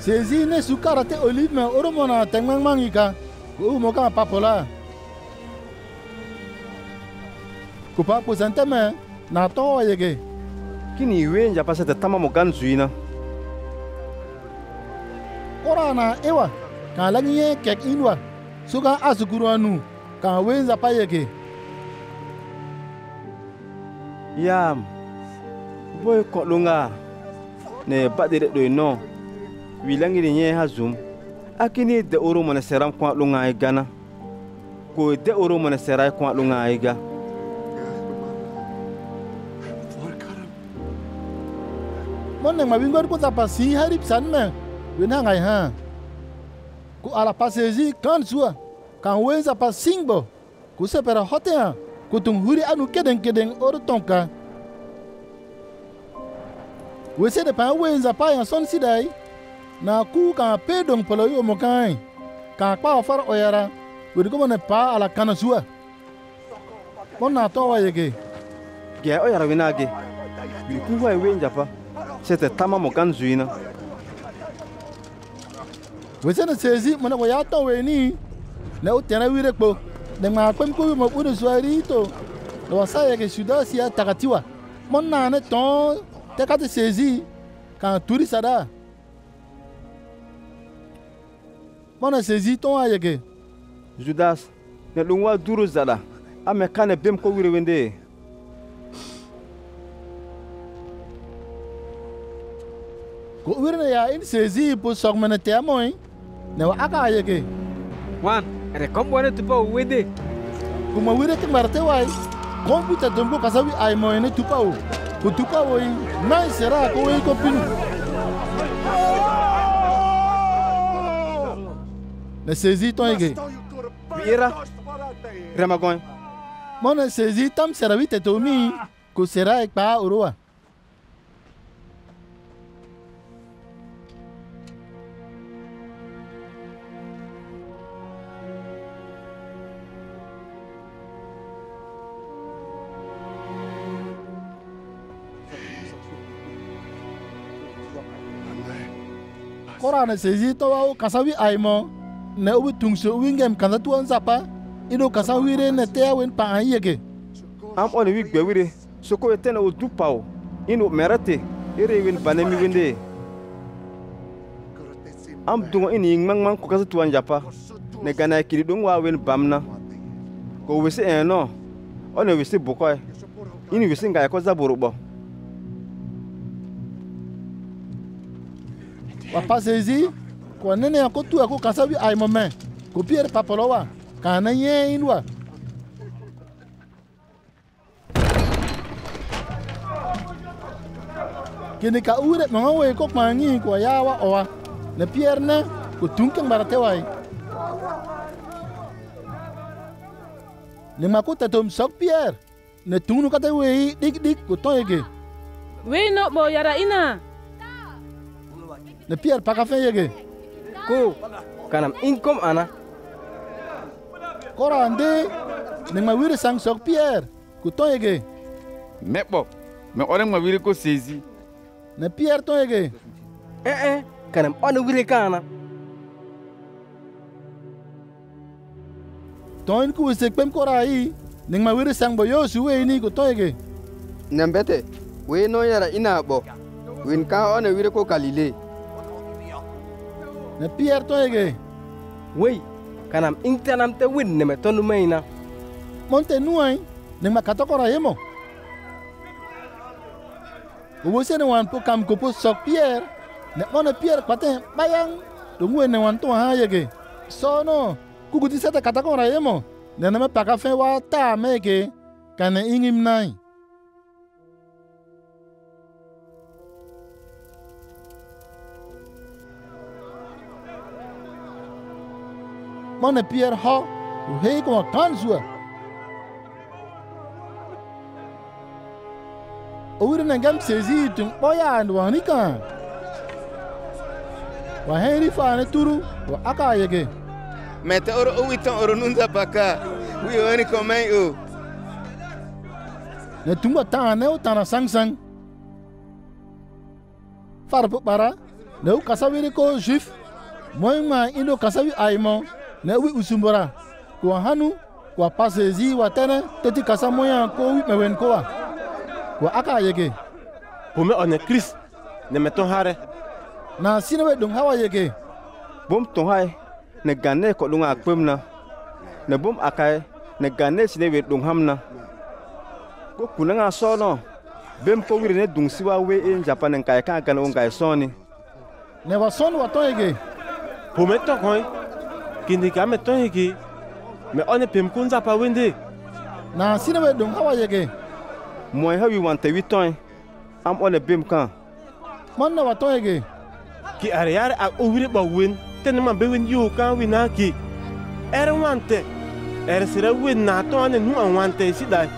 Sezi ne sukara te olive me oro mona tengmang mangi ka. Ku mo ka papola. Ku pa po sante me na to yege. Kini wen japa sa te tama mo gan zui na. Ora na ewa. Ka langi ye kek inwa. Suka asukuru anu. Ka wenza pa yege. Yam. Boy ko lunga. Ne ba de do no. Wi ni nye ha zum. Akini de oro mo seram kwa lunga ai gana. Ko de oro mo serai kwa lunga ai ga. Mon neng mabingor ko tapa si harip san me. Wen ngai ha. Ku ala pasezi kan sua. Kan wenza pa singbo. Ku sepera hote ha. Ku tung huri anu kedeng kedeng oro tonka. Wese de pa wenza pa yon son sidai. Na ku kan pedong polo yo mo kai. Kan pa far oyara. Wedi ko ne pa ala kana sua. Mon na to wa yege. Ge o yara wina ge. Wi ku wa wen japa. Se te tama mo gan zui na. Wese ne sezi mo ne wa ya to we ni. Ne o tena wire kpo. Ne ma kwem ko mo pu suari to. Ne wa sa yege suda sia takatiwa. Mon na ne ton te ka te sezi. Kan turi sada. mana sezi ton ayeke judas ne lungu aduru zala. Ame kâ ne bem kowiri wende e go wiri ne ya ini sezi pu sogmene te amoi ne wa aka ayeke wan ede kombone tupa o wende kuma wiri ti ngbara te wai kombuta dombu kasa wi ai moi ne tupa o ku tupa o i mai sera ko wei ko pinu ne sezi tõe ge biira remagõe mo ne sezi tam te tomi ku sera e kpaa orowa kora ne sezi to wa na ubi tungso wingem kana tuan zapa ino kasa wire na tea wen pa an yege am oni wi gbe wire soko etena o dupao ino merate ere wen banemi wende. Am dungo ini ngmangmang ko kasa tuan japa ne gana kiri dong wa wen bamna ko wisi eno oni wisi bukoy ini wisi ngai ko zaburu bo. Wa sezi Ko nene ya ko tu ako kasawi ay mo me. Ko pier papolowa. Kana ye inwa. Kini ka ure mga we ko mangi ko yawa owa. Ne pier na ko tungkeng barate wai. Ne ma ko tatom sok pier. Ne tungnu kata we dik dik ko toyege. We no bo yara ina. Ne pier pakafe yege. Ko, kanam inkom ana. Kora ande. Ne ma wire sang sok pier. Ko toyege. mɛ ɓɔ mɛ ɔrɛ ŋma wiri ko sezi Ne pier toyege. Eh eh, kanam ona wire kana. Toin ku se kpem kora yi. Ne ma wire sang bo yo su we ni ko toyege. Nembete, we no yara ina bo. Win ka one wire ko Galile. Ne pier toyege. Wei, kanam intanam te win ne me tonu meina. Monte nuai. Ne ma katokora yemo. Ubo se ne wan po kam ko po sok pier. Ne ona pier kwate bayang. Dungwe ne wan to ha yege. So no. Kukuti seta katakora yemo. Ne ne me paka fe wa ta meke. Kane ingim nai. من بير ها وهيك ما كان زوا. اور نغم سيزي تون بويا اند واني كان وهيري فانه تورو وأكا يغي مت اور أوي تون اور نونزا باكا. وي واني كومي أو. نتوما تانه أو تانا سان سان فارب بارا. لو كاسابيريكو جيف. مهم ما إنه كسبي أيمن ne wi usumbora. Ko hanu ko pasezi wa tene teti kasa moya ko wi mewen ko wa ko aka yeke. Pome one Chris. Ne meton hare. na sine we dong hawa yeke. Bom tõ hai ne gãne ko'lʋngã a kpemna ne bom akae ne gãne sine we ɗong hamna ko kunangã soolõ bem po wiri ne dũngsi wa we en japa ne kae kã gãne wẽnga sõone ne wa son wa ton yeke Pome tokoi. Kindi ka meton hiki. Me one pem kun zapa wende. na sine we dong hawa yeke moẽ ha wi wan tɩ wi tõe am one bem kã mon na wa ton yeke Ki are yare a owire ba wen. Tene man be wen yo kan wi na ki. Ere wante. Ere sira wen na to ane nu an wante si dai.